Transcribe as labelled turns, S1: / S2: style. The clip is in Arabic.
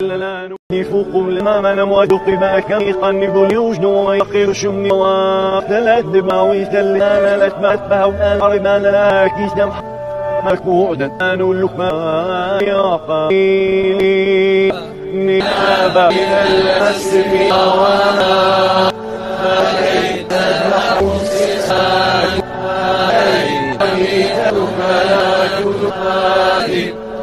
S1: فوق لما من مواد قباك يقنب اليوجد ويقير شمي وثلاث دماوي ثلاث لا تمتبه وأربا لا كيسدم مكبوعدا أنو اللقما يا قيلي نابا إلى المسك وأنا فكيت البحر سيساك فكيت الفلاك تفادي